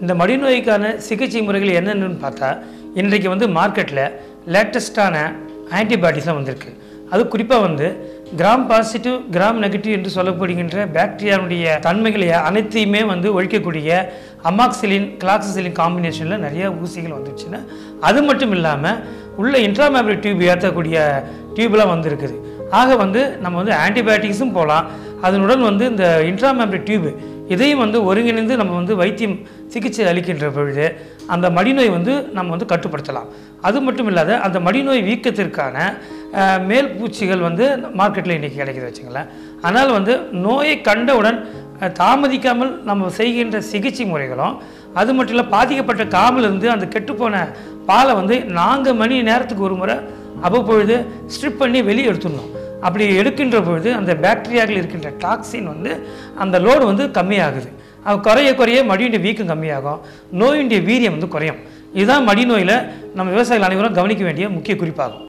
இந்த மடிநோய்க்கான சிகிச்சை முறைகள் என்னென்னு பார்த்தா இன்றைக்கு வந்து மார்க்கெட்டில் லேட்டஸ்ட்டான ஆன்டிபயாட்டிக்ஸ்லாம் வந்திருக்கு. அது குறிப்பாக வந்து கிராம் பாசிட்டிவ் கிராம் நெகட்டிவ் என்று சொல்லப்படுகின்ற பாக்டீரியாவுடைய தன்மைகளை அனைத்தையுமே வந்து ஒழிக்கக்கூடிய அமாக்சிலின் கிளாக்சிலின் காம்பினேஷனில் நிறைய ஊசிகள் வந்துச்சுன்னா அது மட்டும் இல்லாமல் உள்ள இன்ட்ராமேபரி டியூப் ஏற்றக்கூடிய டியூப்லாம் வந்திருக்குது. ஆக வந்து நம்ம வந்து ஆன்டிபயோட்டிக்ஸும் போகலாம் அதனுடன் வந்து இந்த இன்ட்ராமேபரி டியூப் இதையும் வந்து ஒருங்கிணைந்து நம்ம வந்து வைத்தியம் சிகிச்சை அளிக்கின்ற பொழுது அந்த மடிநோய் வந்து நம்ம வந்து கட்டுப்படுத்தலாம். அது மட்டும் இல்லாத அந்த மடிநோய் வீக்கத்திற்கான மேல் பூச்சிகள் வந்து மார்க்கெட்டில் இன்றைக்கி கிடைக்கிது வச்சுங்களேன். ஆனால் வந்து நோயை கண்டவுடன் தாமதிக்காமல் நம்ம செய்கின்ற சிகிச்சை முறைகளும் அது மட்டும் இல்லை பாதிக்கப்பட்ட காமிலிருந்து அந்த கெட்டுப்போன பாலை வந்து நான்கு மணி நேரத்துக்கு ஒரு முறை அவ்வப்பொழுது ஸ்ட்ரிப் பண்ணி வெளியே எடுத்துடணும். அப்படி எடுக்கின்ற பொழுது அந்த பேக்டீரியாவில் இருக்கின்ற டாக்ஸின் வந்து அந்த லோடு வந்து கம்மியாகுது. அது குறைய குறைய மடியுடைய வீக்கம் கம்மியாகும். நோயுடைய வீரியம் வந்து குறையும். இதுதான் மடி நோயில் நம்ம விவசாயிகள் அனைவரும் கவனிக்க வேண்டிய முக்கிய குறிப்பாகும்.